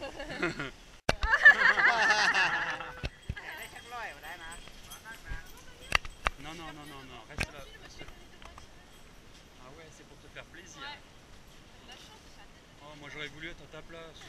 Non, non, non, non, non, reste là. Reste là. Ah ouais, c'est pour te faire plaisir. Oh, moi j'aurais voulu être à ta place.